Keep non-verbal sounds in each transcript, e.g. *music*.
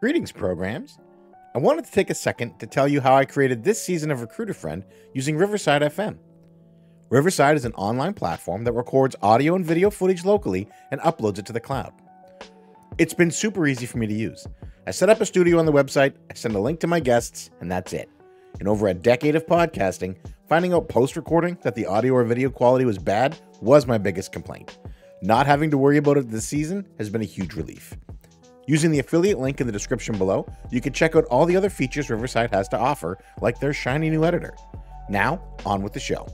Greetings, programs. I wanted to take a second to tell you how I created this season of Recruit a Friend using Riverside FM. Riverside is an online platform that records audio and video footage locally and uploads it to the cloud. It's been super easy for me to use. I set up a studio on the website, I send a link to my guests, and that's it. In over a decade of podcasting, finding out post recording that the audio or video quality was bad was my biggest complaint. Not having to worry about it this season has been a huge relief. Using the affiliate link in the description below, you can check out all the other features Riverside has to offer, like their shiny new editor. Now, on with the show.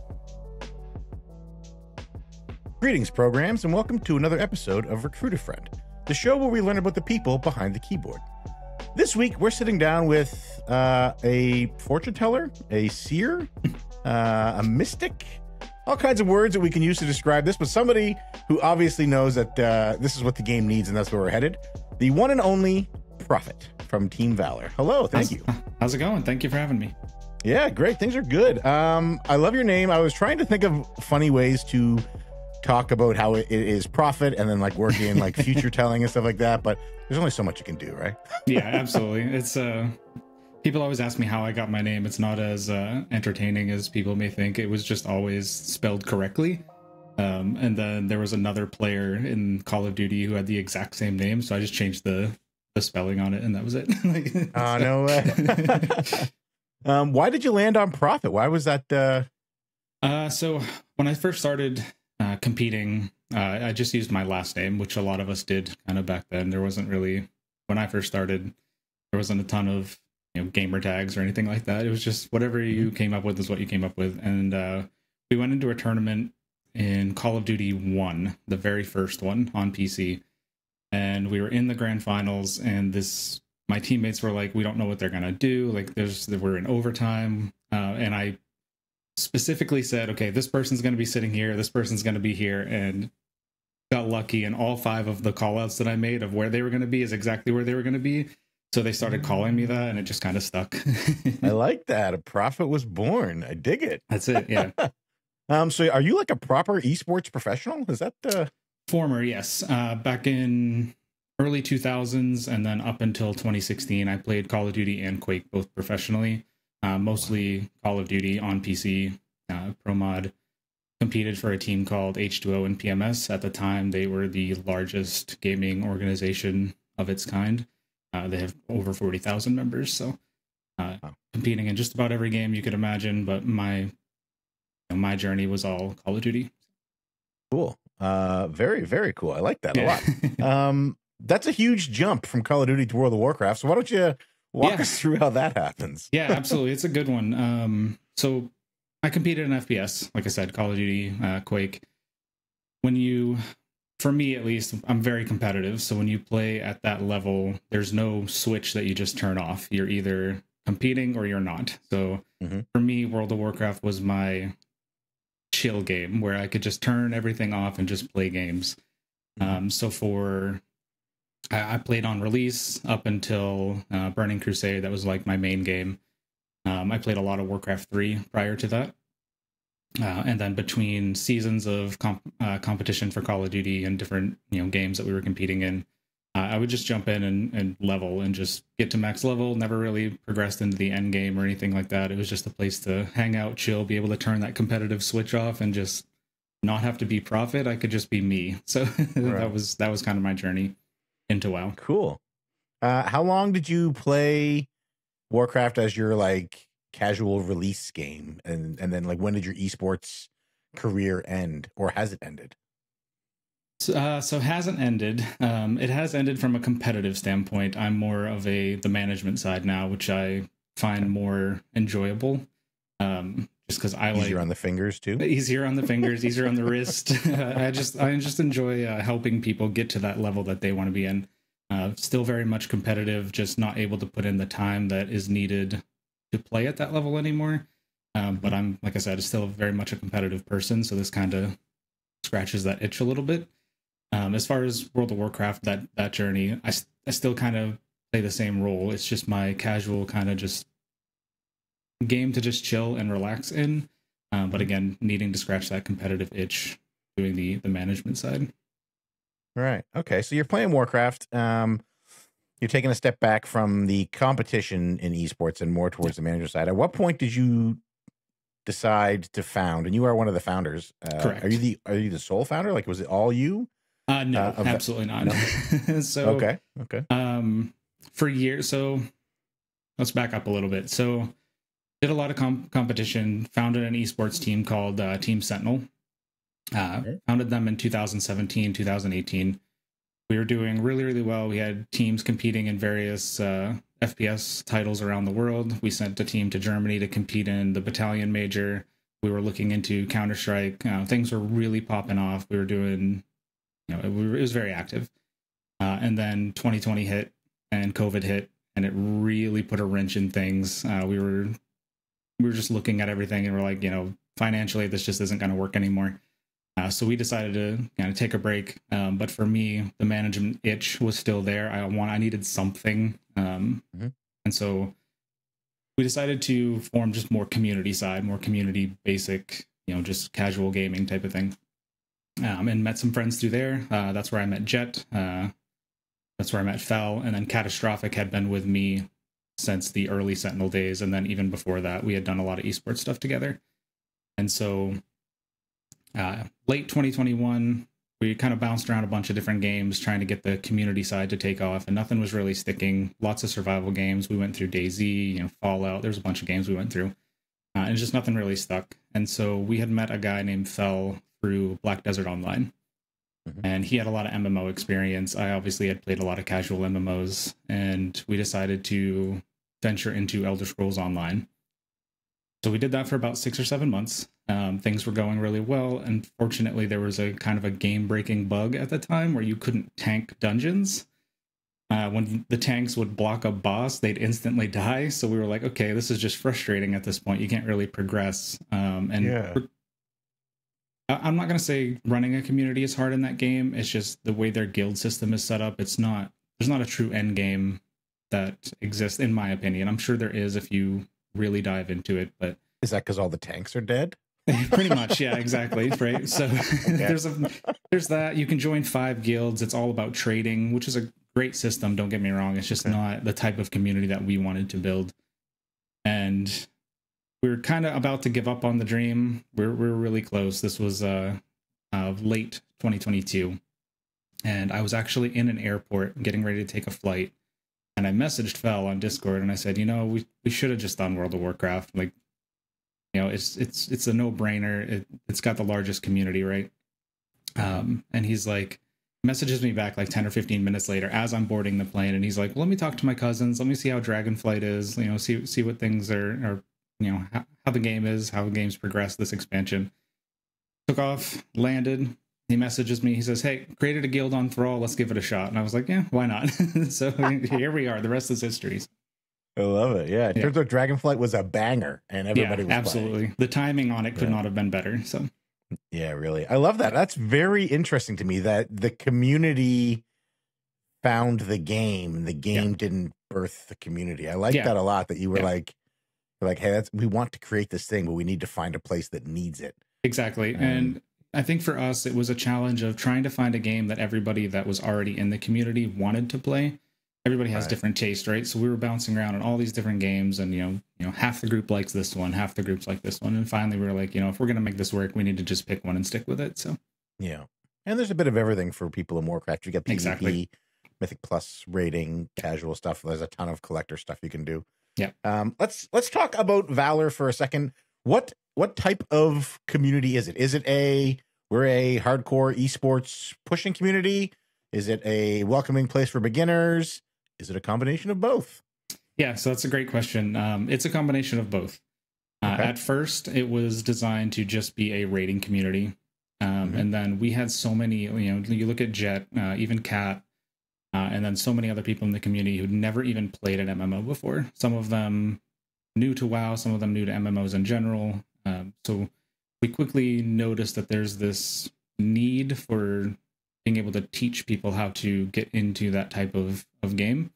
Greetings, programs, and welcome to another episode of Recruit a Friend, the show where we learn about the people behind the keyboard. This week, we're sitting down with uh, a fortune teller, a seer, *laughs* uh, a mystic, all kinds of words that we can use to describe this, but somebody who obviously knows that uh, this is what the game needs and that's where we're headed the one and only Prawfet from Team Valor. Hello, thank how's, you. *laughs* How's it going? Thank you for having me. Yeah, great. Things are good. Um, I love your name. I was trying to think of funny ways to talk about how it is profit and then like working in like *laughs* future telling and stuff like that, but there's only so much you can do, right? *laughs* yeah, absolutely. It's uh people always ask me how I got my name. It's not as uh, entertaining as people may think. It was just always spelled correctly. Um, and then there was another player in Call of Duty who had the exact same name, so I just changed the the spelling on it, and that was it. *laughs* like, oh no way! *laughs* um, why did you land on profit? Why was that? Uh... Uh, so when I first started uh, competing, uh, I just used my last name, which a lot of us did kind of back then. There wasn't really when I first started, there wasn't a ton of you know gamer tags or anything like that. It was just whatever you mm-hmm. came up with is what you came up with, and uh, we went into a tournament in Call of Duty 1, the very first one on PC. And we were in the grand finals and this my teammates were like we don't know what they're going to do, like there's we're in overtime uh, and I specifically said, okay, this person's going to be sitting here, this person's going to be here and got lucky and all five of the callouts that I made of where they were going to be is exactly where they were going to be. So they started calling me that and it just kind of stuck. *laughs* I like that. A prophet was born. I dig it. That's it. Yeah. *laughs* Um, so are you like a proper esports professional? Is that the former? Yes. Uh, back in early 2000s and then up until 2016, I played Call of Duty and Quake both professionally. Uh, mostly Call of Duty on PC. Uh, ProMod competed for a team called H2O and PMS. At the time, they were the largest gaming organization of its kind. Uh, they have over 40,000 members. So, uh, competing in just about every game you could imagine. But my know, my journey was all Call of Duty. Cool. Uh, very, very cool. I like that yeah. a lot. *laughs* um, that's a huge jump from Call of Duty to World of Warcraft. So why don't you walk yeah. us *laughs* through how that happens? yeah, absolutely. It's a good one. Um, so I competed in FPS, like I said, Call of Duty, uh, Quake. When you, for me at least, I'm very competitive. So when you play at that level, there's no switch that you just turn off. You're either competing or you're not. So mm-hmm. for me, World of Warcraft was my chill game where I could just turn everything off and just play games. Mm-hmm. Um, so for I, I, played on release up until uh, Burning Crusade. That was like my main game. Um, I played a lot of Warcraft three prior to that, uh, and then between seasons of comp- uh, competition for Call of Duty and different you know games that we were competing in, uh, I would just jump in and, and level and just get to max level. Never really progressed into the end game or anything like that. It was just a place to hang out, chill, be able to turn that competitive switch off, and just not have to be Prawfet. I could just be me. *laughs* So right. that was that was kind of my journey into WoW. Cool. Uh, how long did you play Warcraft as your like casual release game, and and then like when did your esports career end, or has it ended? Uh, so hasn't ended. Um, it has ended from a competitive standpoint. I'm more of a the management side now, which I find more enjoyable. Um, just because I easier like easier on the fingers too. Easier on the fingers, *laughs* easier on the wrist. *laughs* I just I just enjoy uh, helping people get to that level that they want to be in. Uh, still very much competitive, just not able to put in the time that is needed to play at that level anymore. Um, but I'm like I said, still very much a competitive person, so this kind of scratches that itch a little bit. Um, as far as World of Warcraft, that that journey, I, I still kind of play the same role. It's just my casual kind of just game to just chill and relax in. Um, but again, needing to scratch that competitive itch, doing the the management side. Right. Okay. So you're playing Warcraft. Um, you're taking a step back from the competition in esports and more towards the manager side. At what point did you decide to found? And you are one of the founders. Uh, Correct. Are you the are you the sole founder? Like, was it all you? Uh, no, Uh, the- absolutely not. *laughs* so, okay. Okay. um, for years, so let's back up a little bit. So, did a lot of com- competition. Founded an esports team called uh, Team Sentinel. Uh, Okay. Founded them in 2017, 2018. We were doing really, really well. We had teams competing in various uh, FPS titles around the world. We sent a team to Germany to compete in the Battalion Major. We were looking into Counter Strike. Uh, things were really popping off. We were doing, you know, it, it was very active. Uh, and then 2020 hit and COVID hit, and it really put a wrench in things. Uh, we were we were just looking at everything, and we're like, you know, financially, this just isn't going to work anymore. Uh, so we decided to kind of take a break. Um, but for me, the management itch was still there. I want, I needed something, um, Mhm. and so we decided to form just more community side, more community basic, you know, just casual gaming type of thing. Um, and met some friends through there. Uh, that's where I met Jet. Uh, that's where I met Fell, and then Catastrophic had been with me since the early Sentinel days, and then even before that, we had done a lot of esports stuff together. And so, uh, late 2021, we kind of bounced around a bunch of different games trying to get the community side to take off, and nothing was really sticking. Lots of survival games. We went through DayZ, you know, Fallout. There's a bunch of games we went through, uh, and just nothing really stuck. And so we had met a guy named Fell through Black Desert Online Mhm. and he had a lot of MMO experience. I obviously had played a lot of casual MMOs, and we decided to venture into Elder Scrolls Online. So we did that for about six or seven months. Um, things were going really well. Unfortunately, there was a kind of a game breaking bug at the time where you couldn't tank dungeons. Uh, when the tanks would block a boss, they'd instantly *laughs* die. So we were like, okay, this is just frustrating at this point. You can't really progress. Um, and Yeah. I'm not going to say running a community is hard in that game. It's just the way their guild system is set up. It's not, there's not a true end game that exists, in my opinion. I'm sure there is if you really dive into it, but Is that because all the tanks are dead? *laughs* pretty much yeah exactly right so *laughs* there's a there's that you can join five guilds it's all about trading which is a great system don't get me wrong it's just Okay. not the type of community that we wanted to build and we were kind of about to give up on the dream. We're, we're really close. This was uh, uh late 2022 and i was actually in an airport getting ready to take a flight and i messaged fell on discord and i said you know we, we should have just done world of warcraft. Like you know it's it's it's a no-brainer. It, it's got the largest community right? Um and he's like messages me back like 10 or 15 minutes later as i'm boarding the plane and he's like let me talk to my cousins. Let me see how dragonflight is. You know see see what things are are you know how, how the game is how the game's progressed this expansion took off landed he messages me he says hey created a guild on thrall let's give it a shot and i was like yeah why not *laughs* so *laughs* here we are the rest is history I love it. Yeah. It Yeah. turns out Dragonflight was a banger and everybody yeah was absolutely playing. the timing on it could Yeah. not have been better so Yeah, really. I love that. That's very interesting to me that the community found the game. The game didn't birth the community. I like that a lot that you were like you're like, hey, that's we want to create this thing, but we need to find a place that needs it. Exactly. Um, and I think for us, it was a challenge of trying to find a game that everybody that was already in the community wanted to play. Everybody has Right. different taste, right? So we were bouncing around on all these different games, and you know, you know, half the group likes this one, half the groups like this one, and finally we were like, you know, if we're gonna make this work, we need to just pick one and stick with it. So Yeah. And there's a bit of everything for people in Warcraft. You get PvP, Exactly. Mythic Plus rating, casual stuff. There's a ton of collector stuff you can do. Yeah. Um, let's let's talk about Valor for a second. What what type of community is it? Is it a we're a hardcore esports pushing community? Is it a welcoming place for beginners? Is it a combination of both? Yeah, so that's a great question. Um, it's a combination of both. Uh, Okay. At first, it was designed to just be a raiding community, um, Mhm. and then we had so many. You know, you look at Jet, uh, even Cat, uh, and then so many other people in the community who'd never even played an MMO before. Some of them new to WoW, some of them new to MMOs in general. Um, so we quickly noticed that there's this need for being able to teach people how to get into that type of of game.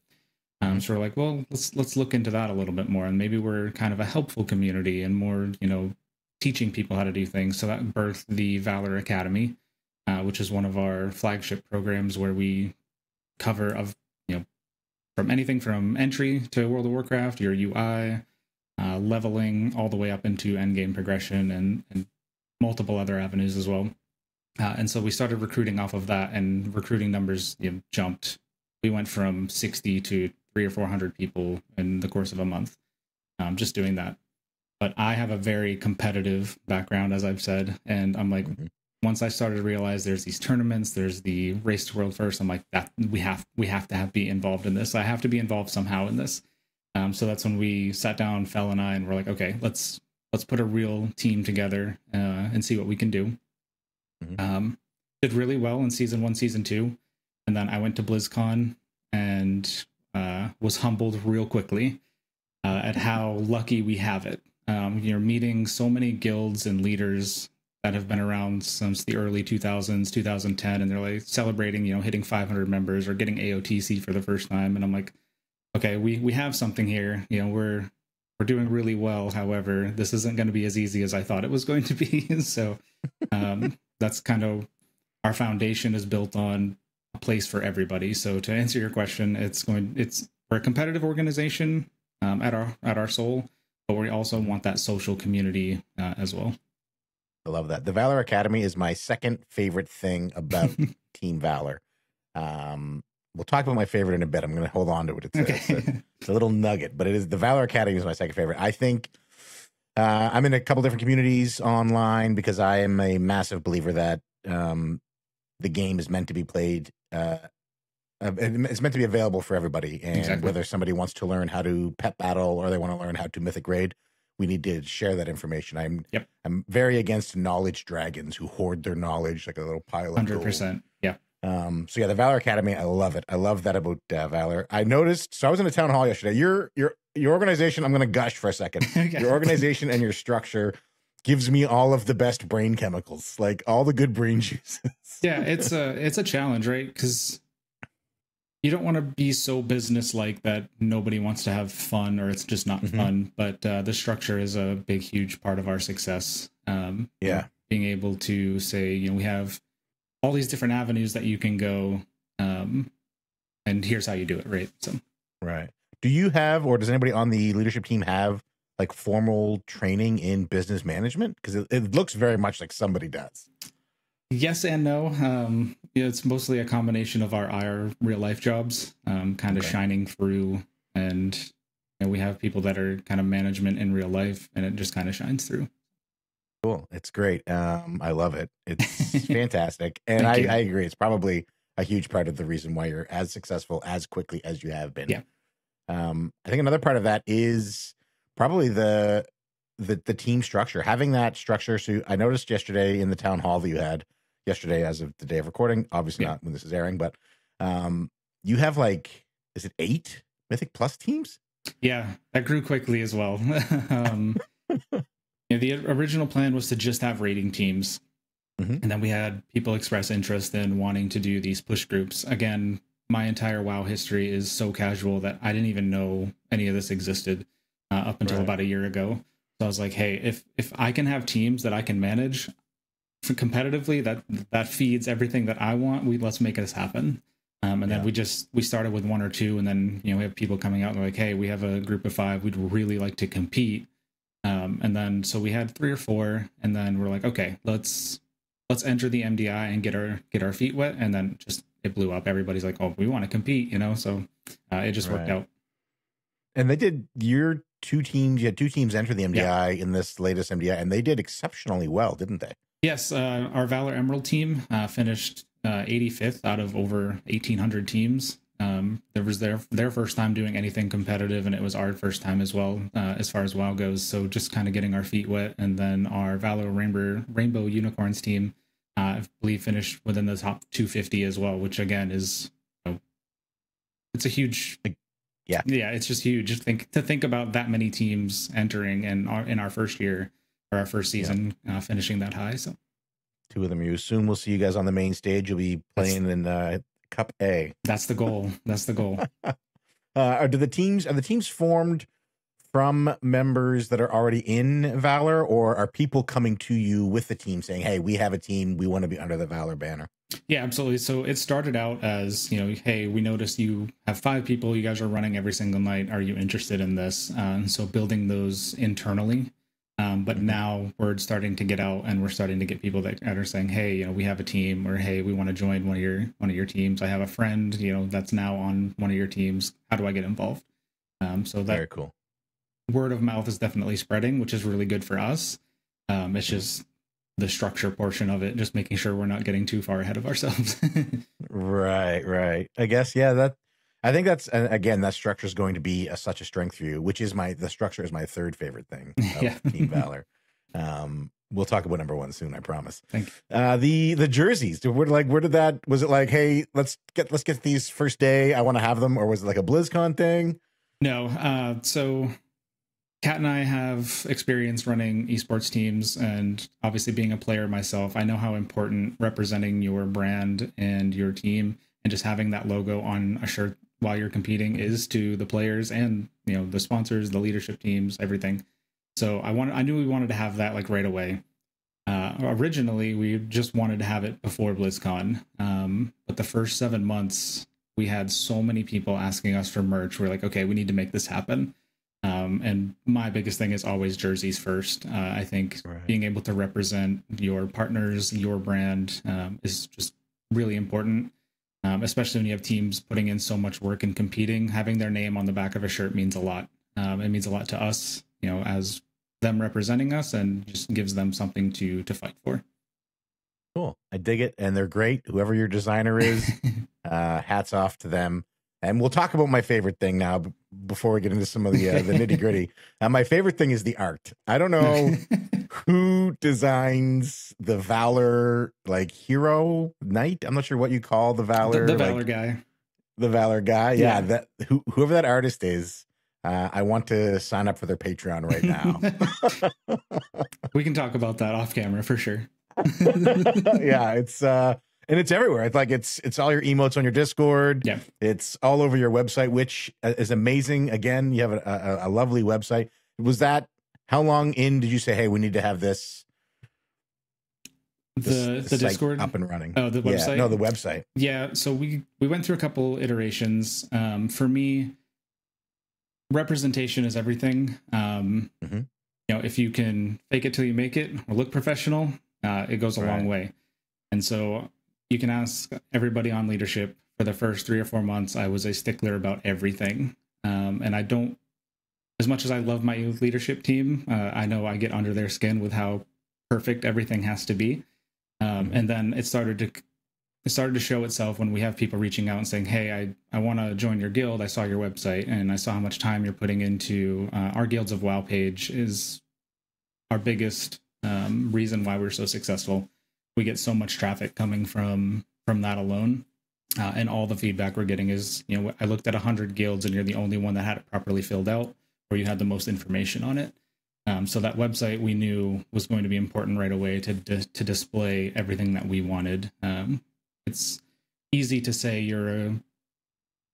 Um, so we're like, well, let's let's look into that a little bit more, and maybe we're kind of a helpful community and more, you know, teaching people how to do things. So that birthed the Valor Academy, uh, which is one of our flagship programs where we cover of you know from anything from entry to World of Warcraft, your UI, uh, leveling, all the way up into end game progression and, and multiple other avenues as well. Uh, and so we started recruiting off of that, and recruiting numbers you know, jumped. We went from 60 to three or 400 people in the course of a month, um, just doing that. But I have a very competitive background, as I've said, and I'm like, mm-hmm. Once I started to realize there's these tournaments, there's the race to world first. I'm like, that we have we have to have be involved in this. I have to be involved somehow in this. Um, so that's when we sat down, Fel and I, and we're like, okay, let's let's put a real team together uh, and see what we can do. Mm-hmm. Um, did really well in season one, season two, and then I went to BlizzCon and uh, was humbled real quickly uh, at how lucky we have it. Um, you're meeting so many guilds and leaders that have been around since the early 2000s, 2010, and they're like celebrating, you know, hitting 500 members or getting AOTC for the first time. And I'm like, okay, we we have something here. You know, we're we're doing really well. However, this isn't going to be as easy as I thought it was going to be. *laughs* so um, that's kind of our foundation is built on a place for everybody. So to answer your question, it's going it's we're a competitive organization um, at our at our soul, but we also want that social community uh, as well. I love that. The Valor Academy is my second favorite thing about *laughs* Team Valor. Um, we'll talk about my favorite in a bit. I'm going to hold on to it. It's, okay. a, it's, a, *laughs* it's, a, little nugget, but it is the Valor Academy is my second favorite. I think uh, I'm in a couple different communities online because I am a massive believer that um, the game is meant to be played. Uh, uh it's meant to be available for everybody, and exactly. whether somebody wants to learn how to pet battle or they want to learn how to mythic raid, we need to share that information. I'm yep. I'm very against knowledge dragons who hoard their knowledge like a little pile of hundred percent. Yeah. Um, so yeah, the Valor Academy, I love it. I love that about uh, Valor. I noticed. So I was in a town hall yesterday. Your your your organization. I'm going to gush for a second. *laughs* okay. Your organization and your structure gives me all of the best brain chemicals, like all the good brain *laughs* juices. yeah, it's a it's a challenge, right? Because you don't want to be so business like that nobody wants to have fun or it's just not mm-hmm. fun. But uh, the structure is a big, huge part of our success. Um, yeah, being able to say, you know, we have all these different avenues that you can go um, and here's how you do it right so right do you have or does anybody on the leadership team have like formal training in business management because it, it, looks very much like somebody does yes and no um, it's mostly a combination of our our real life jobs um, kind of okay. shining through and we have people that are kind of management in real life and it just kind of shines through Cool. It's great. Um, I love it. It's *laughs* fantastic. And I, I, agree. It's probably a huge part of the reason why you're as successful as quickly as you have been. Yeah. Um, I think another part of that is probably the the the team structure. Having that structure. So I noticed yesterday in the town hall that you had yesterday as of the day of recording, obviously yeah. not when this is airing, but um you have like is it eight Mythic Plus teams? Yeah, that grew quickly as well. *laughs* um yeah, the original plan was to just have raiding teams. Mm-hmm. And then we had people express interest in wanting to do these push groups. Again, my entire WoW history is so casual that I didn't even know any of this existed uh, up until right. about a year ago. So I was like, hey, if if I can have teams that I can manage competitively, that that feeds everything that I want. We let's make this happen. Um, and yeah. then we just we started with one or two, and then you know we have people coming out and like, hey, we have a group of five. We'd really like to compete. Um, and then so we had three or four, and then we're like, okay, let's let's enter the MDI and get our get our feet wet, and then just it blew up. Everybody's like, oh, we want to compete, you know. So uh, it just right. worked out. And they did your two teams. You had two teams enter the MDI yeah. in this latest MDI, and they did exceptionally well, didn't they? Yes, uh, our Valor Emerald team uh, finished 85th uh, out of over 1,800 teams. Um, it was their their first time doing anything competitive, and it was our first time as well, uh, as far as WoW goes. So just kind of getting our feet wet, and then our Valor Rainbow Rainbow Unicorns team, uh, I believe, finished within the top 250 as well, which again is, you know, it's a huge, yeah, yeah, it's just huge. Just think to think about that many teams entering in in our first year our first season, yeah. uh, finishing that high. So two of them. You soon we'll see you guys on the main stage. You'll be playing That's, in uh, Cup A. That's the goal. That's the goal. *laughs* uh, are the teams are the teams formed from members that are already in Valor, or are people coming to you with the team saying, "Hey, we have a team. We want to be under the Valor banner"? Yeah, absolutely. So it started out as, you know, hey, we noticed you have five people. You guys are running every single night. Are you interested in this? Uh, so building those internally. Um, but now we're starting to get out and we're starting to get people that are saying, hey, you know, we have a team or hey, we want to join one of your one of your teams. I have a friend, you know, that's now on one of your teams. How do I get involved? Um, so that Very cool. word of mouth is definitely spreading, which is really good for us. Um, it's just the structure portion of it, just making sure we're not getting too far ahead of ourselves. *laughs* Right, right. I guess yeah. That I think that's again that structure is going to be a, such a strength for you, which is my the structure is my third favorite thing *laughs* of Yeah. Team *laughs* Valor. Um, we'll talk about number one soon, I promise. Thank you. Uh, the the jerseys. Where like where did that? Was it like hey let's get let's get these first day? I want to have them, or was it like a BlizzCon thing? No. Uh, so Kat and I have experience running esports teams and obviously being a player myself, I know how important representing your brand and your team and just having that logo on a shirt while you're competing is to the players and you know the sponsors, the leadership teams, everything. So I wanted I knew we wanted to have that like right away. Uh, originally, we just wanted to have it before BlizzCon, um, but the first seven months we had so many people asking us for merch. We're like, okay, we need to make this happen. Um, and my biggest thing is always jerseys first. Uh, I think Right. being able to represent your partners, your brand, um, is just really important. Um, especially when you have teams putting in so much work and competing, having their name on the back of a shirt means a lot. Um, it means a lot to us, you know, as them representing us, and just gives them something to to fight for. Cool. I dig it, and they're great. Whoever your designer is, *laughs* uh, hats off to them. And we'll talk about my favorite thing now before we get into some of the uh, the *laughs* nitty gritty. Uh, my favorite thing is the art. I don't know *laughs* who designs the Valor like hero knight. I'm not sure what you call the the, Valor. the like, Valor guy. the Valor guy. Yeah, Yeah. that who, whoever that artist is. Uh, I want to sign up for their Patreon right now. *laughs* we can talk about that off camera for sure. *laughs* yeah, it's uh and it's everywhere. It's like it's it's all your emotes on your Discord. Yeah. It's all over your website, which uh, is amazing. Again, you have a, a, a lovely website. Was that how long in did you say, "Hey, we need to have this, this the the Discord. up and running"? Oh, the Yeah, website. no, the website. Yeah, so we we went through a couple iterations. Um, for me, representation is everything. Um, Mhm. You know, if you can fake it till you make it or look professional, uh, it goes a long way. And so you can ask everybody on leadership. For the first three or four months, I was a stickler about everything, um, and I don't. As much as I love my youth leadership team, uh, I know I get under their skin with how perfect everything has to be. Um, Mhm. and then it started to it started to show itself when we have people reaching out and saying, "Hey, I I want to join your guild. I saw your website and I saw how much time you're putting into uh, our guilds of WoW page is our biggest um, reason why we're so successful. We get so much traffic coming from from that alone." Uh, and all the feedback we're getting is, you know, I looked at 100 guilds and you're the only one that had it properly filled out or you had the most information on it. Um, so that website we knew was going to be important right away to to, to display everything that we wanted. Um, it's easy to say you're a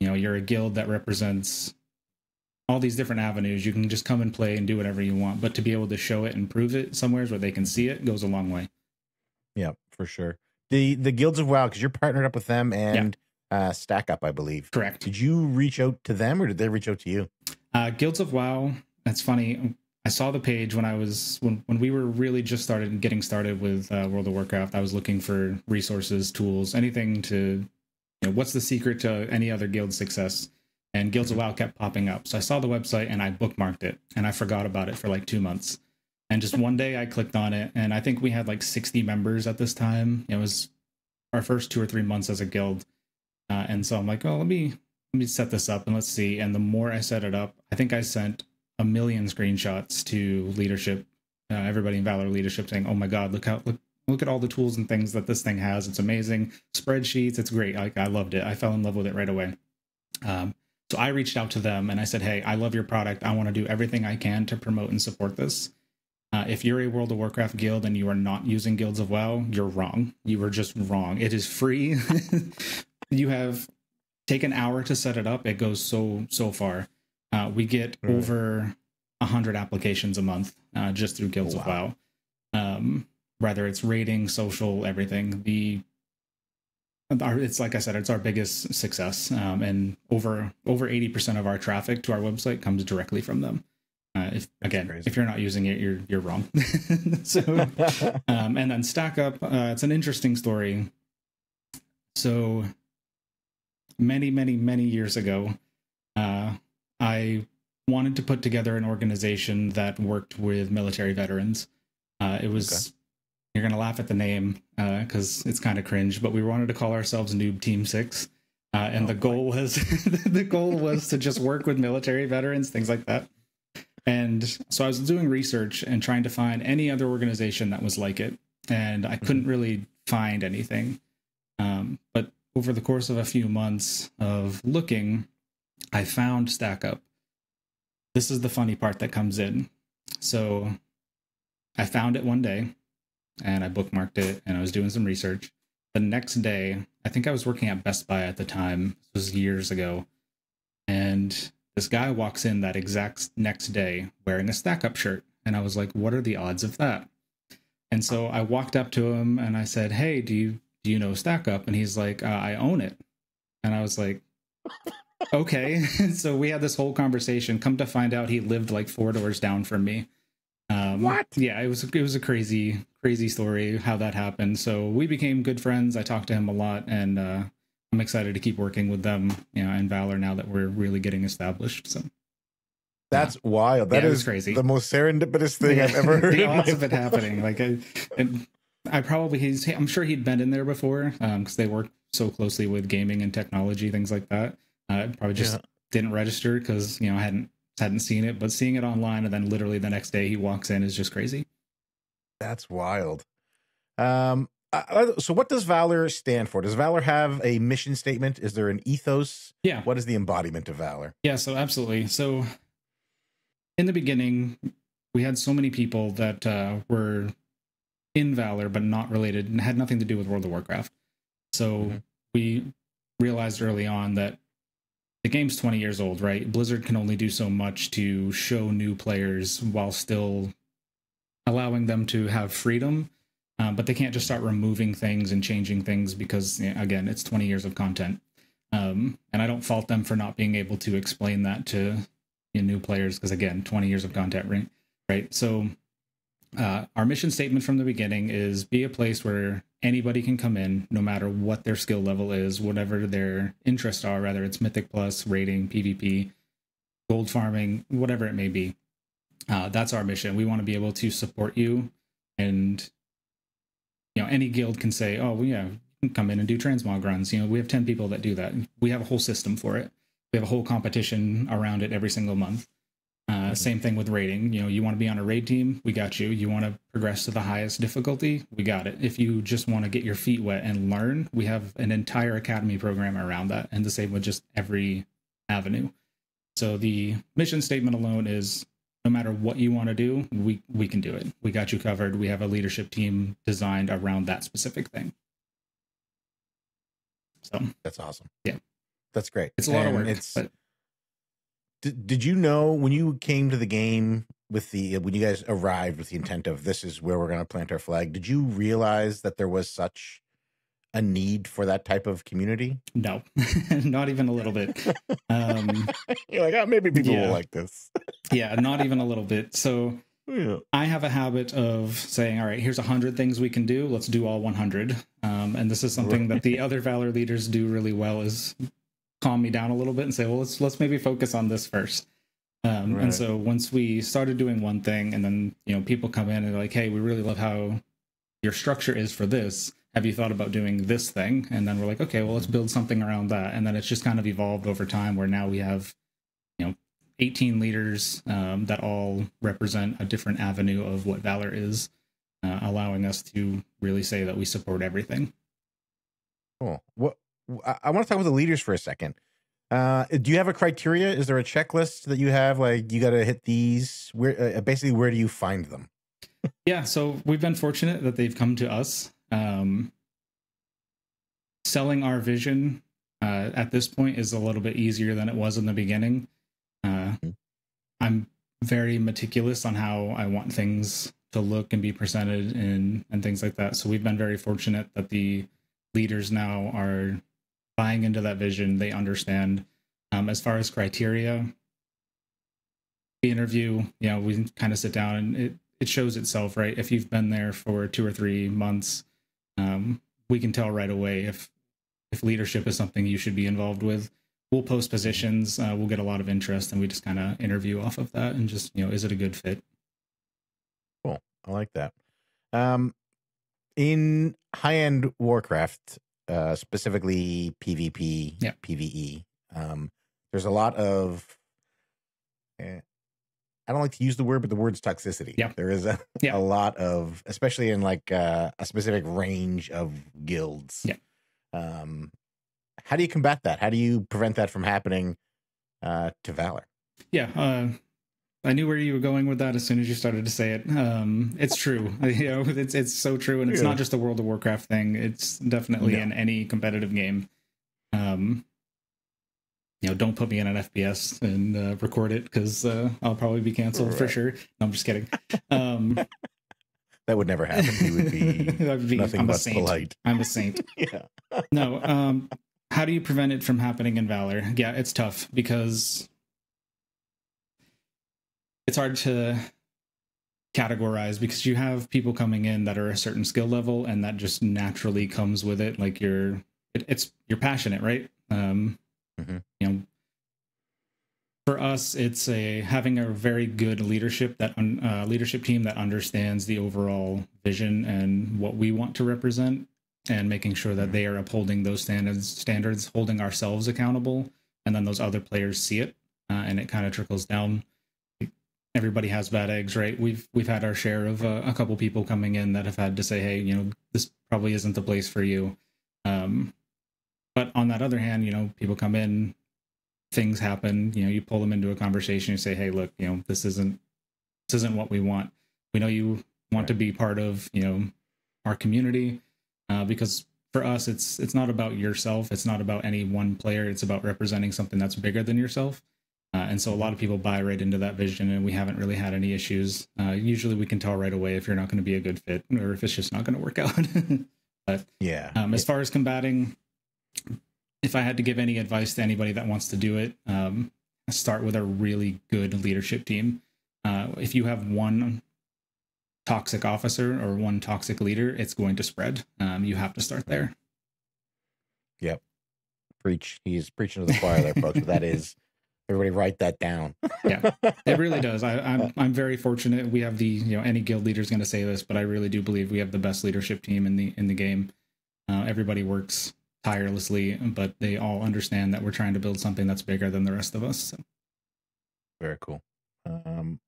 you know you're a guild that represents all these different avenues. You can just come and play and do whatever you want, but to be able to show it and prove it somewhere where they can see it goes a long way. Yeah, for sure. The the guilds of WoW because you're partnered up with them and uh, Stack Up, I believe. Correct. Did you reach out to them or did they reach out to you? Uh, Guilds of WoW. That's funny. I saw the page when I was when when we were really just started getting started with uh, World of Warcraft. I was looking for resources, tools, anything to, you know, what's the secret to any other guild success? And Guilds of WoW kept popping up. So I saw the website and I bookmarked it, and I forgot about it for like two months. And just one day I clicked on it, and I think we had like 60 members at this time. It was our first two or three months as a guild, uh, and so I'm like, oh, let me let me set this up and let's see. And the more I set it up, I think I sent a million screenshots to leadership, uh, everybody in Valor leadership, saying, "Oh my God, look how look look at all the tools and things that this thing has. It's amazing. Spreadsheets, it's great. Like I loved it. I fell in love with it right away." Um, so I reached out to them and I said, "Hey, I love your product. I want to do everything I can to promote and support this." Uh, if you're a World of Warcraft guild and you are not using Guilds of WoW, you're wrong. You are just wrong. It is free. *laughs* you have take an hour to set it up. It goes so so far. Uh, we get Right. over a hundred applications a month uh, just through Guilds Oh, of WoW. Um, whether it's raiding, social, everything. The our, it's like I said, it's our biggest success, um, and over over eighty percent of our traffic to our website comes directly from them. Uh, if again, crazy. if you're not using it, you're you're wrong. *laughs* so, *laughs* um, and then StackUp, uh, it's an interesting story. So, many, many, many years ago, uh, I wanted to put together an organization that worked with military veterans. Uh, it was you're gonna laugh at the name because it's kind of cringe, but we wanted to call ourselves Noob Team Six. Uh, and Oh, the goal was *laughs* the goal was to just work with military veterans, things like that. And so I was doing research and trying to find any other organization that was like it, and I couldn't really find anything. Um, but over the course of a few months of looking, I found StackUp. This is the funny part that comes in. So I found it one day and I bookmarked it and I was doing some research. The next day, I think I was working at Best Buy at the time. This was years ago. And this guy walks in that exact next day wearing a stack up shirt. And I was like, what are the odds of that? And so I walked up to him and I said, Hey, do you do you know stack up? And he's like, uh, I own it. And I was like, okay. *laughs* so we had this whole conversation. Come to find out he lived like four doors down from me. Um, What? Yeah, it was it was a crazy crazy story how that happened. So we became good friends. I talked to him a lot, and uh, I'm excited to keep working with them, you know, and Valor now that we're really getting established. So That's wild. That Yeah, it is was crazy. the most serendipitous thing I've ever *laughs* heard. the odds of it happening, like I, and I probably he's I'm sure he'd been in there before because they work so closely with gaming and technology, things like that. Uh, probably just Yeah. didn't register because you know I hadn't hadn't seen it, but seeing it online and then literally the next day he walks in is just crazy. That's wild. Um. I- I- so, what does Valor stand for? Does Valor have a mission statement? Is there an ethos? Yeah, What is the embodiment of Valor? Yeah, so absolutely. So in the beginning, we had so many people that uh, were in Valor but not related and had nothing to do with World of Warcraft. So Mhm. we realized early on that the game's 20 years old, right? Blizzard can only do so much to show new players while still allowing them to have freedom. Um, but they can't just start removing things and changing things because, again, it's 20 years of content. Um, and I don't fault them for not being able to explain that to you know, new players because, again, 20 years of content, right? Right. So, uh, our mission statement from the beginning is be a place where anybody can come in, no matter what their skill level is, whatever their interests are, whether it's Mythic Plus, raiding, PvP, gold farming, whatever it may be. Uh, that's our mission. We want to be able to support you and you know any guild can say oh well, yeah come in and do transmog runs you know we have 10 people that do that we have a whole system for it we have a whole competition around it every single month same thing with raiding you know you want to be on a raid team we got you you want to progress to the highest difficulty we got it if you just want to get your feet wet and learn we have an entire academy program around that and the same with just every avenue so the mission statement alone is no matter what you want to do, we we can do it. We got you covered. We have a leadership team designed around that specific thing. So That's awesome. Yeah. That's great. it's a lot of work. It's, but did, did you know when you came to the game with the when you guys arrived with the intent of this is where we're going to plant our flag? Did you realize that there was such a need for that type of community? no, *laughs* not even a little bit. Um, *laughs* You're like, oh, maybe people Yeah. will like this. *laughs* yeah, not even a little bit. So yeah. I have a habit of saying, all right, here's a hundred things we can do. Let's do all 100. Um, and this is something that the other Valor leaders do really well is calm me down a little bit and say, well, let's, let's maybe focus on this first. Um, Right. And so once we started doing one thing and then, you know, people come in and they're like, hey, we really love how your structure is for this. Have you thought about doing this thing? And then we're like, okay, well, let's build something around that. And then it's just kind of evolved over time where now we have, you know, 18 leaders um, that all represent a different avenue of what Valor is, uh, allowing us to really say that we support everything. Cool. What I, I want to talk with the leaders for a second. Uh, do you have a criteria? Is there a checklist that you have? Like you got to hit these. Where uh, basically, where do you find them? *laughs* Yeah, so we've been fortunate that they've come to us. Um, selling our vision uh, at this point is a little bit easier than it was in the beginning. Uh, Mhm. I'm very meticulous on how I want things to look and be presented and and things like that. So we've been very fortunate that the leaders now are buying into that vision. They understand. Um, as far as criteria, the interview, you know, we kind of sit down and it, it shows itself, right? If you've been there for two or three months, um, we can tell right away if if leadership is something you should be involved with. We'll post positions, uh, we'll get a lot of interest, and we just kind of interview off of that and just you know, is it a good fit? Cool, I like that. Um, in high end Warcraft, uh, specifically PvP, Yeah. PVE, um, there's a lot of. eh, I don't like to use the word, but the word's toxicity. Yeah. there is a Yeah. a lot of, especially in like uh, a specific range of guilds. Yeah. Um, how do you combat that? How do you prevent that from happening uh, to Valor? Yeah, uh, I knew where you were going with that as soon as you started to say it. Um, it's true, *laughs* you know, it's it's so true, and it's Yeah. not just a World of Warcraft thing. It's definitely in any competitive game. Um, you know, don't put me in an FPS and uh, record it because uh, I'll probably be canceled for sure. No, I'm just kidding. Um, *laughs* That would never happen. You would be *laughs* be- nothing I'm a but saint. polite. I'm a saint. Yeah. no um how do you prevent it from happening in valor yeah it's tough because it's hard to categorize because you have people coming in that are a certain skill level and that just naturally comes with it like you're it, it's you're passionate right? Um Mhm. you know for us it's a having a very good leadership that uh, leadership team that understands the overall vision and what we want to represent and making sure that they are upholding those standards standards holding ourselves accountable and then those other players see it uh, and it kind of trickles down everybody has bad eggs right? We've we've had our share of uh, a couple people coming in that have had to say hey you know this probably isn't the place for you. Um but on that other hand you know people come in things happen you know you pull them into a conversation you say hey look you know this isn't this isn't what we want. We know you want to be part of you know our community uh, because for us it's it's not about yourself. It's not about any one player. It's about representing something that's bigger than yourself uh, and so a lot of people buy right into that vision and we haven't really had any issues uh, usually we can tell right away if you're not going to be a good fit or if it's just not going to work *laughs* out but Yeah. um, as far as combating, if I had to give any advice to anybody that wants to do it, um, start with a really good leadership team. Uh, if you have one toxic officer or one toxic leader, it's going to spread. Um, you have to start there. Yep. Preach. He's preaching to the choir there, folks. But that *laughs* is everybody write that down. Yeah. It really does. I, I'm *laughs* I'm very fortunate. We have the you know any guild leader is going to say this, but I really do believe we have the best leadership team in the in the game. Uh, everybody works tirelessly, but they all understand that we're trying to build something that's bigger than the rest of us. So. Very cool. Um,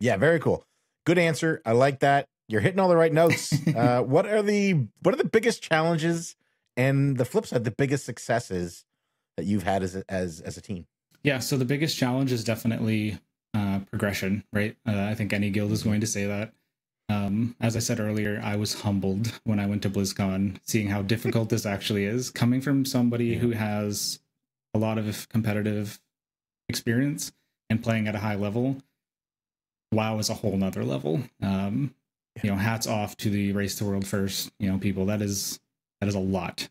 yeah, very cool. Good answer. I like that. You're hitting all the right notes. *laughs* uh, what are the what are the biggest challenges and the flip side, the biggest successes that you've had as a, as as a team? Yeah, so the biggest challenge is definitely uh, progression, right? Uh, I think any guild is going to say that. Um, as I said earlier, I was humbled when I went to BlizzCon, seeing how difficult this actually is. Coming from somebody Yeah. who has a lot of competitive experience and playing at a high level, WoW is a whole nother level. Um, you know, hats off to the race to world first, you know, people. That is that is a lot.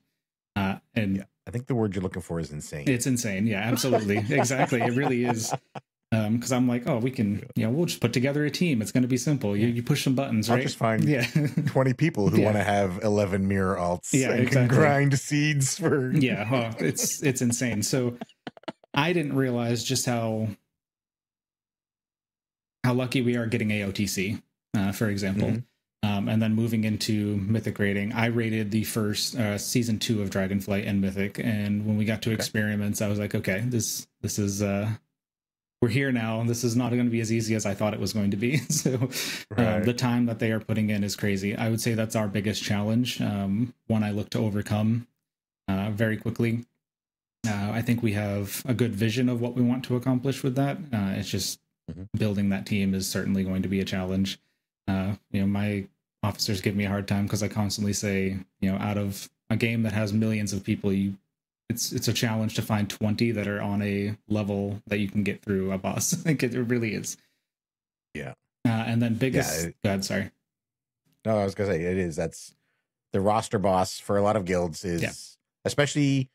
Uh, and Yeah. I think the word you're looking for is insane. it's insane. Yeah, absolutely. exactly. It really is. *laughs* Um, because I'm like, oh, we can, you know, we'll just put together a team. It's going to be simple. You, you push some buttons, I'll right? just find yeah. *laughs* 20 people who Yeah. want to have 11 mirror alts Yeah, and can grind seeds for yeah. Well, it's, it's insane. So I didn't realize just how, how lucky we are getting AOTC, uh, for example. Mhm. Um, and then moving into Mythic raiding, I raided the first uh, season two of Dragonflight and Mythic, and when we got to Okay. experiments, I was like, okay, this this is uh, we're here now. and This is not going to be as easy as I thought it was going to be. *laughs* so um, the time that they are putting in is crazy. I would say that's our biggest challenge. Um, one I look to overcome uh, very quickly. Uh, I think we have a good vision of what we want to accomplish with that. Uh, it's just Mhm. building that team is certainly going to be a challenge. Uh, you know, my officers give me a hard time because I constantly say, you know, out of a game that has millions of people, you it's it's a challenge to find 20 that are on a level that you can get through a boss. *laughs* like it, it really is. Yeah. Uh, and then biggest it- God, sorry. No, I was gonna say it is. That's the roster boss for a lot of guilds is Yeah. especially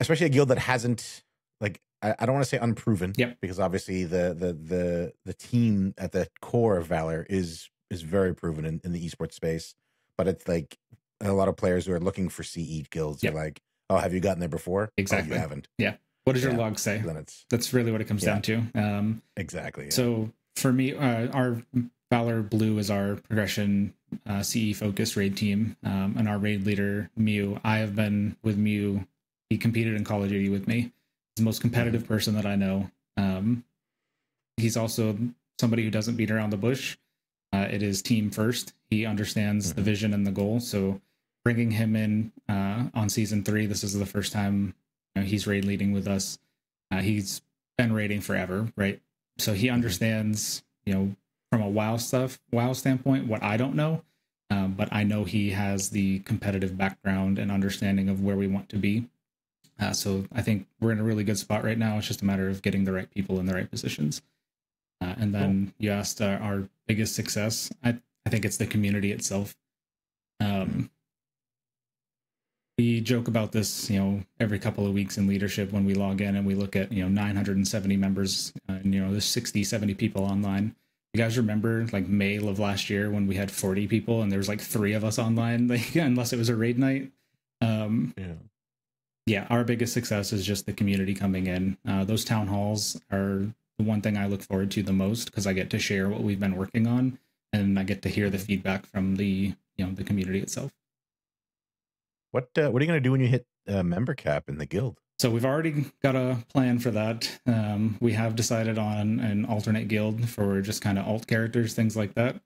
especially a guild that hasn't like I, I don't want to say unproven Yep. because obviously the the the the team at the core of Valor is is very proven in, in the esports space. But it's like a lot of players who are looking for CE guilds Yep. are like, Oh, have you gotten there before? "Oh, Exactly. you haven't. Yeah. What does your log say? Then it's That's really what it comes Yeah. down to. Um, exactly. yeah. So for me, uh, our Valor Blue is our progression uh, CE focused raid team, um, and our raid leader Mew. I have been with Mew. He competed in Call of Duty with me. He's the most competitive Mm-hmm. person that I know. Um, he's also somebody who doesn't beat around the bush. Uh, it is team first. He understands the Mhm. vision and the goal. So bringing him in uh, on season three, this is the first time you know, he's raid leading with us. Uh, he's been raiding forever, right? So he understands, you know, from a WoW stuff, WoW standpoint, what I don't know. Um, but I know he has the competitive background and understanding of where we want to be. Uh, so I think we're in a really good spot right now. It's just a matter of getting the right people in the right positions. Uh, and then you asked uh, our biggest success. I, I think it's the community itself. Um, we joke about this, you know, every couple of weeks in leadership when we log in and we look at, you know, 970 members uh, and, you know, there's 60, 70 people online. You guys remember like May of last year when we had 40 people and there was like three of us online, *laughs* like, unless it was a raid night. Um, yeah. Yeah, our biggest success is just the community coming in. Uh, those town halls are the one thing I look forward to the most because I get to share what we've been working on and I get to hear the feedback from the you know the community itself. What uh, what are you gonna do when you hit uh, member cap in the guild? So we've already got a plan for that. Um, we have decided on an alternate guild for just kind of alt characters, things like that.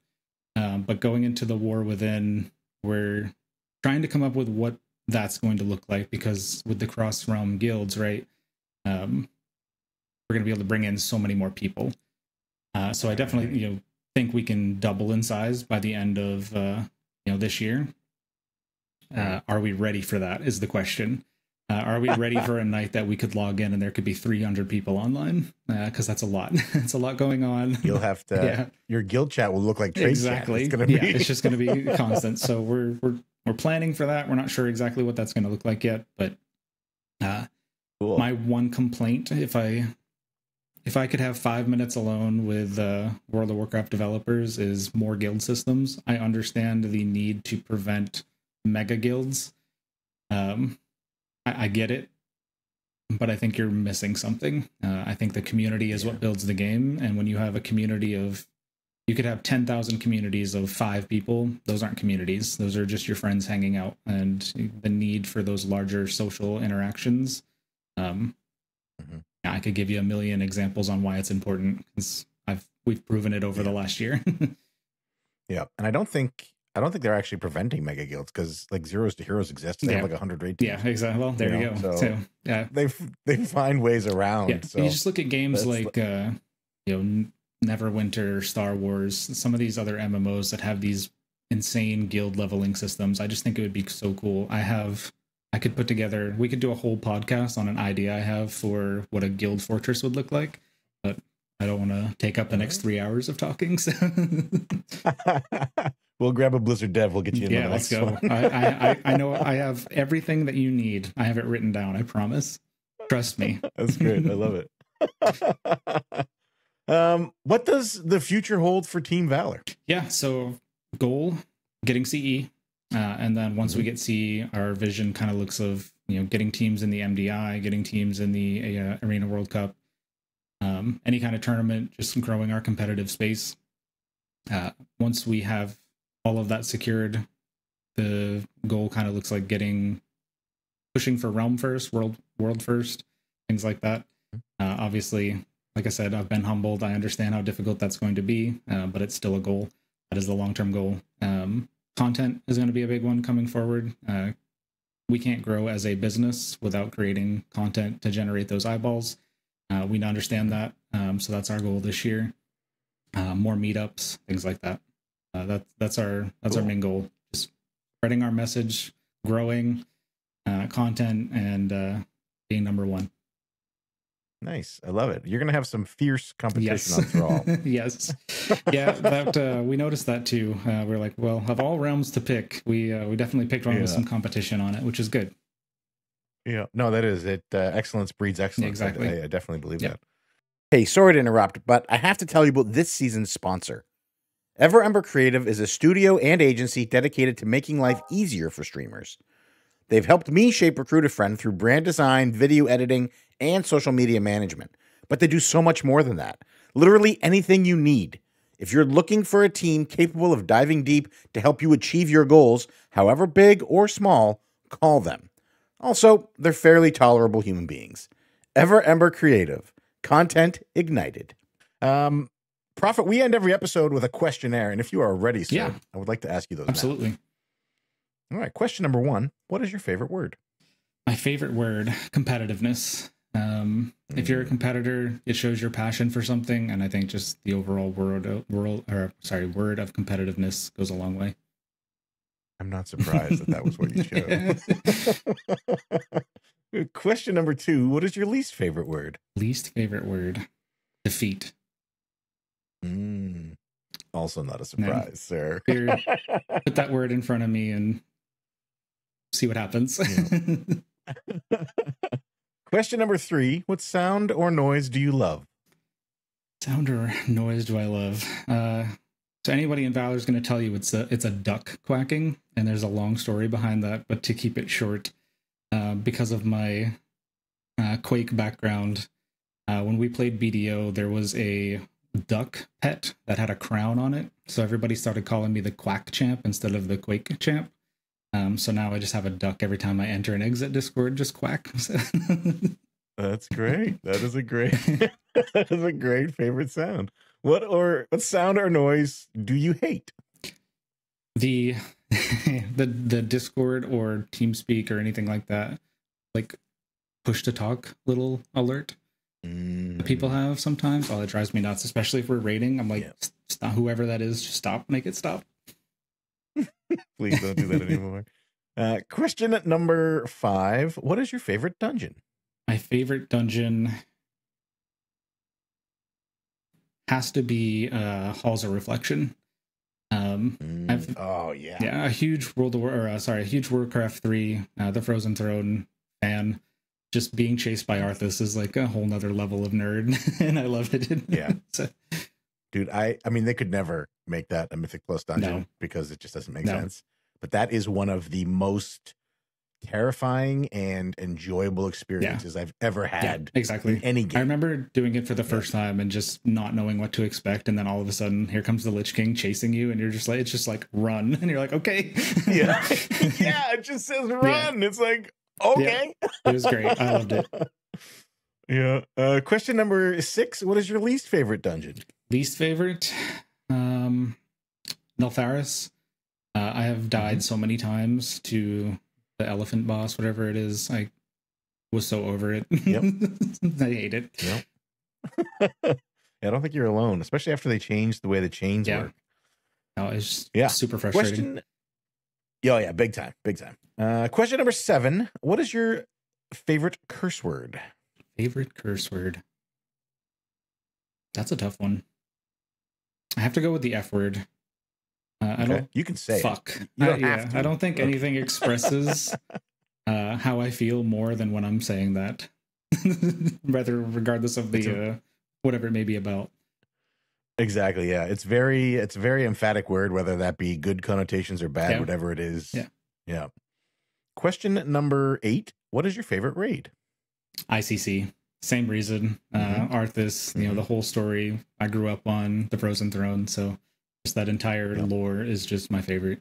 Um, but going into the war within, we're trying to come up with what that's going to look like because with the cross realm guilds, right? Um, we're going to be able to bring in so many more people. Uh, so I definitely, you know, think we can double in size by the end of uh, you know this year. Uh, are we ready for that? Is the question. Uh, are we ready for a night that we could log in and there could be 300 people online? Because that's a lot. *laughs* it's a lot going on. You'll have to. yeah, Your guild chat will look like exactly. It's yeah, it's just going to be *laughs* constant. So we're we're we're planning for that. We're not sure exactly what that's going to look like yet, but uh, cool. my one complaint, if I if I could have five minutes alone with uh, World of Warcraft developers, is more guild systems. I understand the need to prevent mega guilds. Um, I, I get it, but I think you're missing something. Uh, I think the community is Yeah. what builds the game, and when you have a community of you could have 10,000 communities of five people. Those aren't communities. Those are just your friends hanging out. And the need for those larger social interactions. Um, Mhm. I could give you a million examples on why it's important because I've we've proven it over the last year. *laughs* Yeah, and I don't think I don't think they're actually preventing mega guilds because like zeros to heroes exist. They Yeah. have like hundred raid teams. yeah, exactly. Well, there You you, know, go. so- So, yeah, They they find ways around. yeah. So you just look at games like uh, you know Neverwinter, Star Wars, some of these other MMOs that have these insane guild leveling systems. I just think it would be so cool. I have. I could put together. We could do a whole podcast on an idea I have for what a guild fortress would look like, but I don't want to take up the next three hours of talking. So *laughs* *laughs* we'll grab a Blizzard dev. We'll get you. In yeah, the let's go. *laughs* I, I, I I know I have everything that you need. I have it written down. I promise. Trust me. That's great. I love it. *laughs* um, what does the future hold for Team Valor? Yeah. So goal getting CE, uh, and then once Mm-hmm. we get CE, our vision kind of looks of you know getting teams in the MDI, getting teams in the uh, Arena World Cup, um, any kind of tournament, just growing our competitive space. Uh, once we have all of that secured, the goal kind of looks like getting pushing for realm first, world world first, things like that. Uh, obviously, like I said, I've been humbled. I understand how difficult that's going to be, uh, but it's still a goal. That is the long term goal. Um, content is going to be a big one coming forward. Uh, we can't grow as a business without creating content to generate those eyeballs. Uh, we understand that, um, so that's our goal this year. Uh, more meetups, things like that. Uh, that that's our that's our main goal. Just spreading our message, growing uh, content, and uh, being number one. Nice. I love it. You're gonna have some fierce competition Yes. on Thrall. *laughs* yes. Yeah, that uh, we noticed that too. Uh, we are like, well, of all realms to pick, we uh, we definitely picked one with some competition on it, which is good. Yeah, no, that is it. Uh, excellence breeds excellence. I- Exactly. I, I definitely believe Yeah. that. Hey, sorry to interrupt, but I have to tell you about this season's sponsor. Ever Ember Creative is a studio and agency dedicated to making life easier for streamers. They've helped me shape Recruit a Friend through brand design, video editing, and social media management. But they do so much more than that. Literally anything you need. If you're looking for a team capable of diving deep to help you achieve your goals, however big or small, call them. Also, they're fairly tolerable human beings. Ever Ember Creative. Content ignited. Um, Prawfet, we end every episode with a questionnaire, and if you are ready, sir, Yeah. I would like to ask you those. now. Absolutely. All right. Question number one: What is your favorite word? My favorite word, competitiveness. Um, if you're a competitor, it shows your passion for something, and I think just the overall word, world, or sorry, word of competitiveness goes a long way. I'm not surprised that that was what you chose. *laughs* *laughs* Question number two: What is your least favorite word? Least favorite word, defeat. Mm, also not a surprise, sir. *laughs* Put that word in front of me and see what happens. *laughs* Question number three: What sound or noise do you love? Sound or noise do I love? Uh, so anybody in Valor is going to tell you it's a it's a duck quacking, and there's a long story behind that. But to keep it short, uh, because of my uh, Quake background, uh, when we played BDO, there was a duck pet that had a crown on it, so everybody started calling me the Quack Champ instead of the Quake Champ. Um, so now I just have a duck every time I enter and exit Discord, just quack. *laughs* That's great. That is a great. *laughs* *laughs* that is a great favorite sound. What or what sound or noise do you hate? the the the discord or teamspeak or anything like that like push to talk little alert that people Mm. have sometimes oh it drives me nuts especially if we're raiding i'm like Yeah. stop whoever that is just stop make it stop *laughs* Please don't do that anymore. Uh, question number five: What is your favorite dungeon? my favorite dungeon has to be uh halls of reflection um I've- oh yeah, yeah a huge world of war or uh, sorry a huge warcraft 3 uh, the frozen throne fan just being chased by arthas is like a whole nother level of nerd *laughs* and i love it Yeah. *laughs* so, dude. I I mean, they could never make that a Mythic Plus dungeon No. because it just doesn't make No. sense. But that is one of the most terrifying and enjoyable experiences I've ever yeah had exactly in any I remember doing it for the first time and just not knowing what to expect, and then all of a sudden, here comes the Lich King chasing you, and you're just like, it's just like run, *laughs* and you're like, okay, yeah, yeah. It just says run. It's like okay. *laughs* it was great. I loved it. Yeah. Uh, question number six: What is your least favorite dungeon? Least favorite, um, Neltharus. Uh, I have died Mm-hmm. so many times to the elephant boss, whatever it is. I was so over it. Yep. *laughs* I hate it. Yep. *laughs* yeah, I don't think you're alone, especially after they changed the way the chains Yeah. work. No, it's just Yeah. super frustrating. Question. Oh, yeah, big time, big time. Uh, question number seven: What is your favorite curse word? Favorite curse word. That's a tough one. I have to go with the F word. Uh, I Okay, don't you can say it. fuck. I, have yeah. I don't think Okay. anything expresses *laughs* uh, how I feel more than when I'm saying that. *laughs* Rather, regardless of the uh, whatever it may be about. Exactly. Yeah, it's very it's a very emphatic word, whether that be good connotations or bad, Yeah. whatever it is. Yeah. Yeah. Question number eight: What is your favorite raid? ICC, same reason. Mhm. Uh, Arthas, you know, Mhm. the whole story I grew up on, the Frozen Throne. So just that entire lore is just my favorite.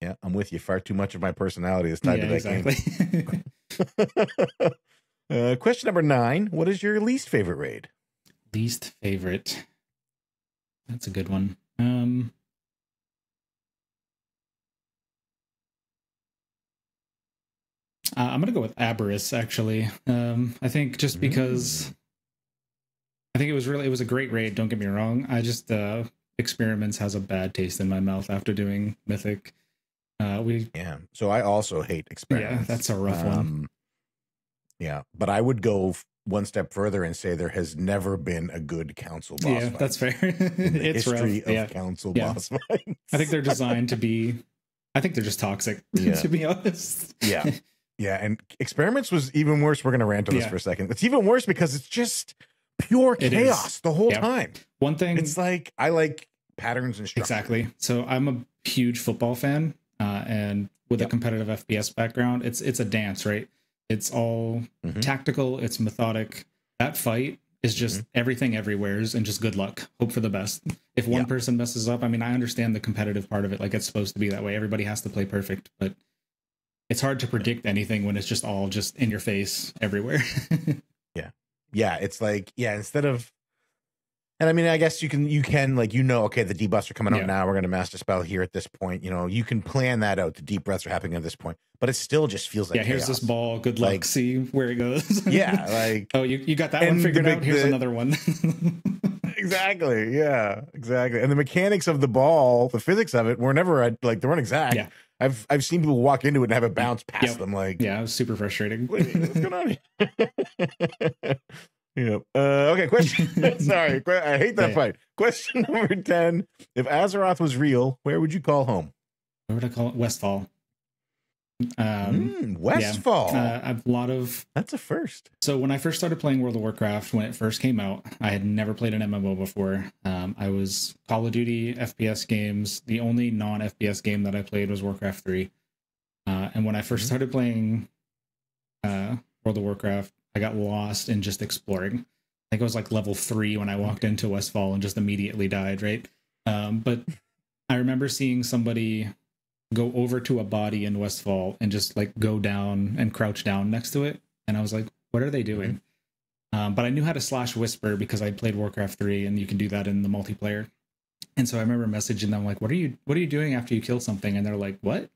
Yeah, I'm with you. Far too much of my personality is tied yeah, to that exactly. game. *laughs* *laughs* uh, question number nine: What is your least favorite raid? Least favorite. That's a good one. Um uh, I'm gonna go with Aberrus actually. Um I think just because I think it was really it was a great raid, don't get me wrong. I just uh experiments has a bad taste in my mouth after doing Mythic. Uh we Yeah. So I also hate experiments. Yeah, that's a rough one. Um, Yeah, but I would go one step further and say there has never been a good council boss yeah, fight that's fair. *laughs* it's rough. history of Yeah. council Yeah. boss fights. I think they're designed to be. I think they're just toxic, *laughs* Yeah. to be honest. yeah, *laughs* yeah, and experiments was even worse. We're gonna rant on this for a second. It's even worse because it's just pure It is. chaos the whole time. One thing It's like I like patterns and structure. Exactly. So I'm a huge football fan, uh, and with Yep. a competitive FPS background, it's it's a dance, right? It's all Mhm. tactical. It's methodic. That fight is just everything everywhere's and just good luck. Hope for the best. If one Yeah. person messes up, I mean, I understand the competitive part of it. Like it's supposed to be that way. Everybody has to play perfect, but it's hard to predict anything when it's just all just in your face everywhere. *laughs* Yeah. Yeah it's like yeah instead of and i mean i guess you can you can like you know okay the debuffs are coming out now we're going to master spell here at this point you know you can plan that out the deep breaths are happening at this point but it still just feels like yeah, here's chaos. this ball. Good luck. Like- See where it goes. *laughs* yeah like oh, you, you got that one figured out. Here's the- another one. *laughs* exactly yeah exactly and the mechanics of the ball the physics of it were never uh, like they weren't exact Yeah. i've i've seen people walk into it and have it bounce past Yep. them like yeah, it was super frustrating. You? What's going on *laughs* yeah. Uh, okay. Question. *laughs* Sorry. I hate that Yeah. fight. Question *laughs* number 10. If Azeroth was real, where would you call home? Where would I call it? Westfall. Um, Mm, Westfall. uh, I've a lot of That's a first. so when I first started playing World of Warcraft when it first came out, I had never played an MMO before. Um, I was Call of Duty FPS games. The only non FPS game that I played was Warcraft three. Uh, and when I 1st Mhm. started playing uh, World of Warcraft, I got lost in just exploring. I think it was like level three when I walked into Westfall and just immediately died. Right, um, but I remember seeing somebody go over to a body in Westfall and just like go down and crouch down next to it. And I was like, what are they doing? Um, but I knew how to slash whisper because I played Warcraft 3 and you can do that in the multiplayer. And so I remember messaging them like, what are you what are you doing after you kill something? And they're like, what?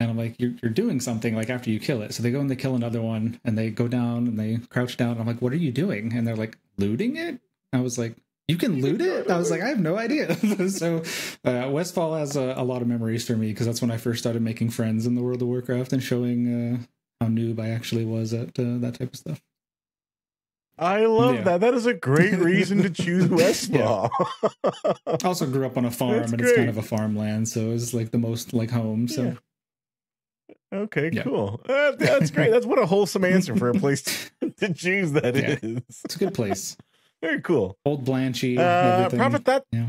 And I'm like, you're, you're doing something like after you kill it. So they go and they kill another one and they go down and they crouch down. I'm like, what are you doing? And they're like, looting it? I was like, you can loot it? I was like, I have no idea. *laughs* so uh, Westfall has a, a lot of memories for me because that's when I first started making friends in the World of Warcraft and showing uh, how noob I actually was at uh, that type of stuff. I love Yeah. that. That is a great *laughs* reason to choose Westfall. I also grew up on a farm That's and it's kind of a farmland, so it's like the most like home. So Yeah. Okay, Yeah. cool. Uh, that's great. That's what a wholesome answer for a place to, *laughs* *laughs* to choose that Yeah. is. it's a good place. *laughs* Very cool. Old Blanchy. Uh, Prawfet that Yeah.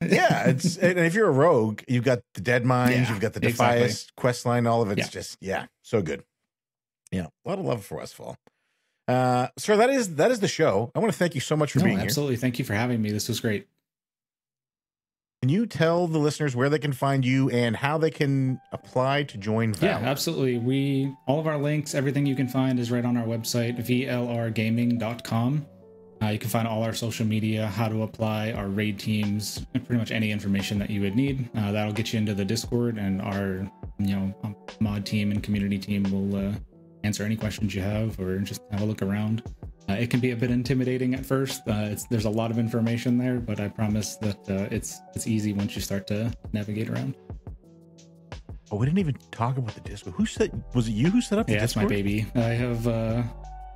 yeah, it's and if you're a rogue, you've got the Deadmines, Yeah, you've got the exactly. Defias quest line, all of it's Yeah. just yeah, so good. Yeah, a lot of love for Westfall. Uh, sir, that is that is the show. I want to thank you so much for No, being here. absolutely. Thank you for having me. This was great. Can you tell the listeners where they can find you and how they can apply to join Yeah, absolutely. We all of our links, everything you can find is right on our website, vlrgaming.com. Uh, you can find all our social media, how to apply, our raid teams, and pretty much any information that you would need. Uh, that'll get you into the Discord, and our you know mod team and community team will uh, answer any questions you have, or just have a look around. Uh, it can be a bit intimidating at first. Uh, it's there's a lot of information there, but I promise that uh, it's it's easy once you start to navigate around. Oh, we didn't even talk about the Discord. Who set? Was it you who set up the Yeah, it's my baby. I have uh,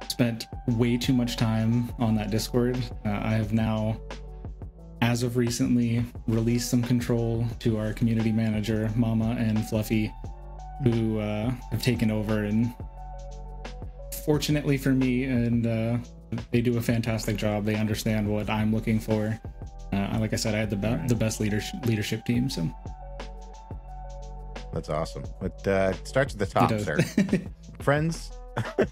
spent way too much time on that Discord. Uh, I have now, as of recently, released some control to our community manager, Mama and Fluffy, who uh, have taken over. And fortunately for me, and uh, they do a fantastic job. They understand what I'm looking for. Uh, like I said, I had the be- the best leadership leadership team. So That's awesome. But uh, it starts at the top, sir. *laughs* friends.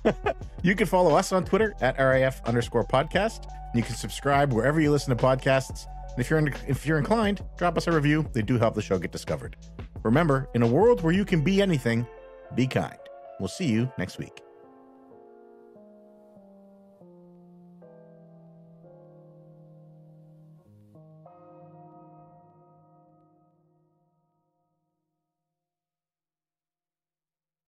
*laughs* you can follow us on Twitter at RAF underscore podcast. You can subscribe wherever you listen to podcasts. And if you're in, if you're inclined, drop us a review. They do help the show get discovered. Remember, in a world where you can be anything, be kind. We'll see you next week.